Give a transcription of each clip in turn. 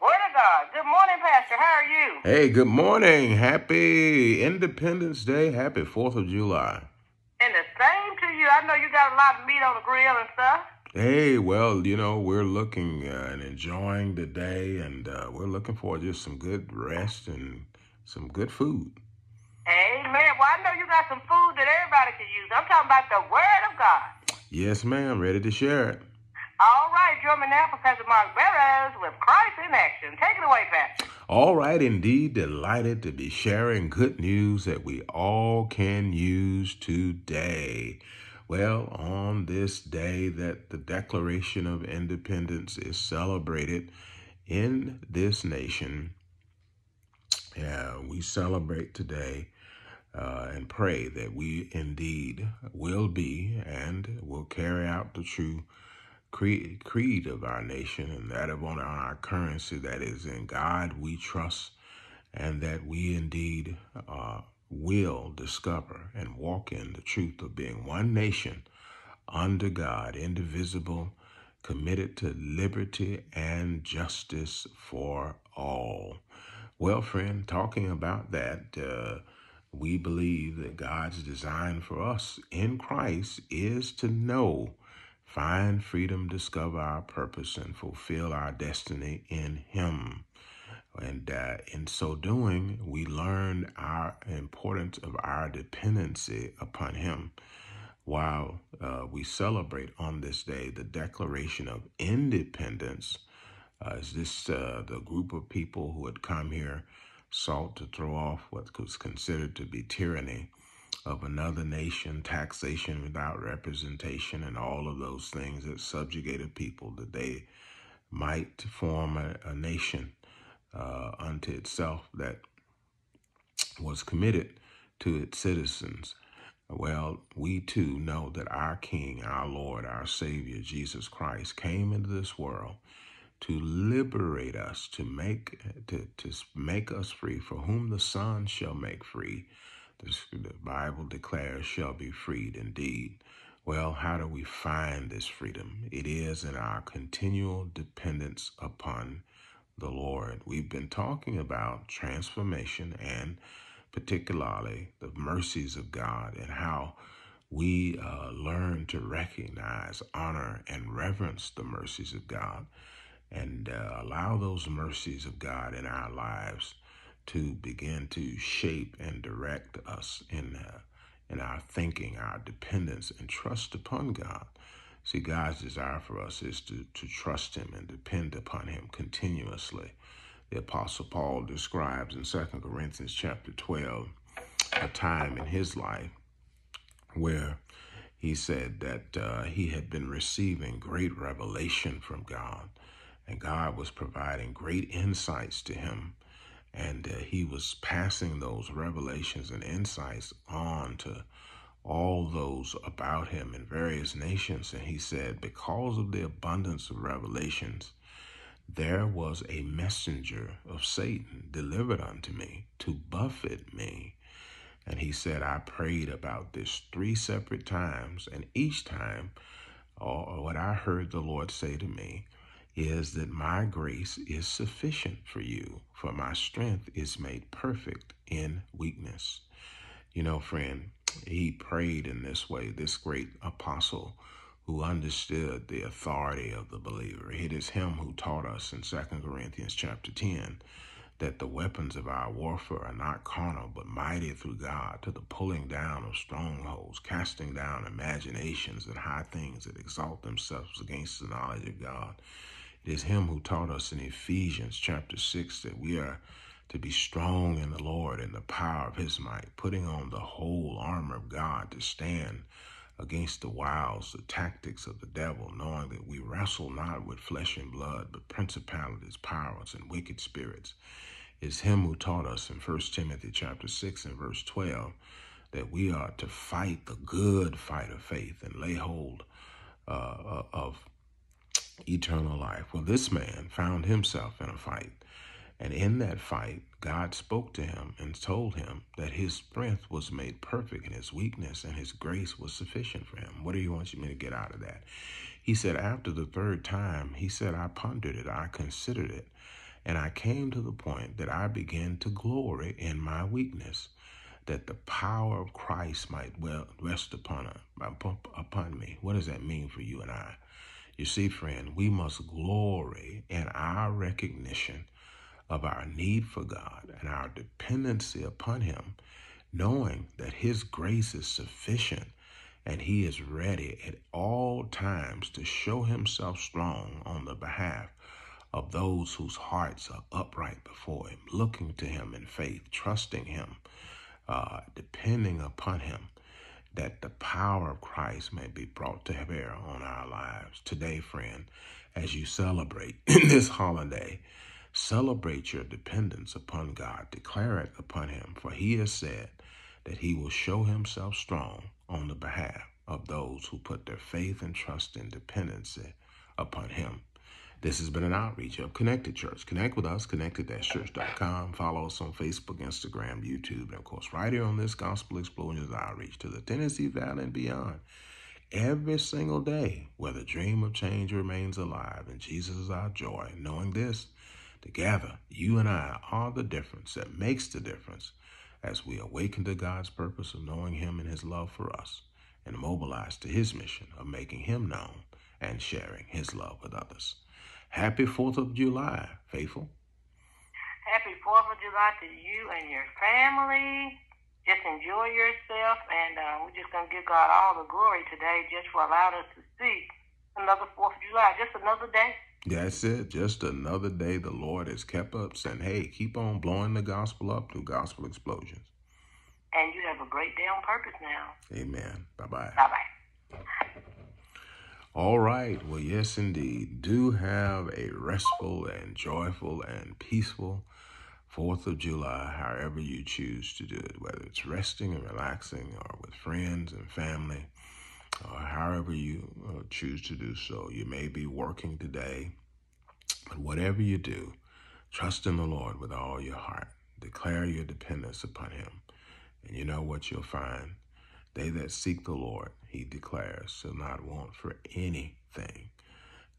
Word of God. Good morning, Pastor. How are you? Hey, good morning. Happy Independence Day. Happy 4th of July. And the same to you. I know you got a lot of meat on the grill and stuff. Hey, well, you know, we're looking uh, and enjoying the day, and uh, we're looking for just some good rest and some good food. Amen. Well, I know you got some food that everybody can use. I'm talking about the Word of God. Yes, ma'am. Ready to share it. All right, me now, Professor Mark Burroughs with Christ in Action. Take it away, Pastor. All right, indeed, delighted to be sharing good news that we all can use today. Well, on this day that the Declaration of Independence is celebrated in this nation, yeah, we celebrate today uh, and pray that we indeed will be and will carry out the true creed, creed of our nation and that of on our currency that is in God we trust and that we indeed uh, will discover and walk in the truth of being one nation under God, indivisible, committed to liberty and justice for all. Well, friend, talking about that, uh, we believe that God's design for us in Christ is to know find freedom, discover our purpose, and fulfill our destiny in Him. And uh, in so doing, we learn our importance of our dependency upon Him. While uh, we celebrate on this day the Declaration of Independence, uh, is this uh, the group of people who had come here sought to throw off what was considered to be tyranny of another nation, taxation without representation, and all of those things that subjugated people, that they might form a, a nation uh, unto itself that was committed to its citizens. Well, we too know that our King, our Lord, our Savior, Jesus Christ, came into this world to liberate us, to make to, to make us free. For whom the Son shall make free, the Bible declares, shall be freed indeed. Well, how do we find this freedom? It is in our continual dependence upon the Lord. We've been talking about transformation and particularly the mercies of God and how we uh, learn to recognize, honor, and reverence the mercies of God and uh, allow those mercies of God in our lives to begin to shape and direct us in uh, in our thinking, our dependence, and trust upon God. See, God's desire for us is to, to trust Him and depend upon Him continuously. The Apostle Paul describes in 2 Corinthians chapter 12 a time in his life where he said that uh, he had been receiving great revelation from God, and God was providing great insights to him and uh, he was passing those revelations and insights on to all those about him in various nations. And he said, Because of the abundance of revelations, there was a messenger of Satan delivered unto me to buffet me. And he said, I prayed about this three separate times, and each time, or what I heard the Lord say to me is that my grace is sufficient for you, for my strength is made perfect in weakness. You know, friend, he prayed in this way, this great apostle who understood the authority of the believer. It is him who taught us in 2 Corinthians chapter 10 that the weapons of our warfare are not carnal, but mighty through God to the pulling down of strongholds, casting down imaginations and high things that exalt themselves against the knowledge of God it is him who taught us in Ephesians chapter 6 that we are to be strong in the Lord and the power of his might, putting on the whole armor of God to stand against the wiles, the tactics of the devil, knowing that we wrestle not with flesh and blood, but principalities, powers, and wicked spirits. It's him who taught us in 1 Timothy chapter 6 and verse 12 that we are to fight the good fight of faith and lay hold uh, of eternal life. Well, this man found himself in a fight. And in that fight, God spoke to him and told him that his strength was made perfect in his weakness and his grace was sufficient for him. What do you want me to get out of that? He said, after the third time, he said, I pondered it, I considered it. And I came to the point that I began to glory in my weakness, that the power of Christ might well rest upon, upon me. What does that mean for you and I? You see, friend, we must glory in our recognition of our need for God and our dependency upon Him, knowing that His grace is sufficient and He is ready at all times to show Himself strong on the behalf of those whose hearts are upright before Him, looking to Him in faith, trusting Him, uh, depending upon Him, that the power of Christ may be brought to bear on our lives. Today, friend, as you celebrate this holiday, celebrate your dependence upon God, declare it upon Him, for He has said that He will show Himself strong on the behalf of those who put their faith and trust and dependency upon Him. This has been an outreach of Connected Church. Connect with us, connected-church.com. Follow us on Facebook, Instagram, YouTube, and of course, right here on this Gospel Explosions outreach to the Tennessee Valley and beyond. Every single day, where the dream of change remains alive, and Jesus is our joy. Knowing this, together, you and I are the difference that makes the difference as we awaken to God's purpose of knowing Him and His love for us and mobilize to His mission of making Him known and sharing His love with others. Happy 4th of July, faithful. Happy 4th of July to you and your family. Just enjoy yourself, and uh, we're just going to give God all the glory today just for allowing us to see another 4th of July, just another day. That's it. Just another day the Lord has kept up saying, hey, keep on blowing the gospel up through gospel explosions. And you have a great day on purpose now. Amen. Bye bye. Bye bye. All right. Well, yes, indeed. Do have a restful and joyful and peaceful 4th of July, however you choose to do it, whether it's resting and relaxing or with friends and family, or however you uh, choose to do so. You may be working today, but whatever you do, trust in the Lord with all your heart. Declare your dependence upon Him. And you know what you'll find? They that seek the Lord, he declares, shall not want for anything,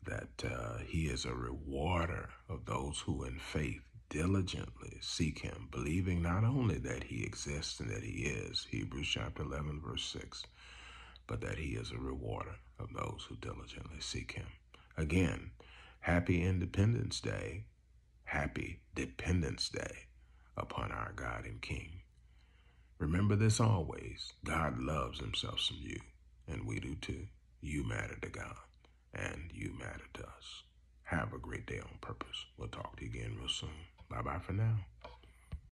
that uh, he is a rewarder of those who in faith diligently seek him, believing not only that he exists and that he is, Hebrews chapter 11, verse 6, but that he is a rewarder of those who diligently seek him. Again, happy Independence Day, happy Dependence Day upon our God and King. Remember this always God loves himself some you, and we do too. You matter to God, and you matter to us. Have a great day on purpose. We'll talk to you again real soon. Bye bye for now.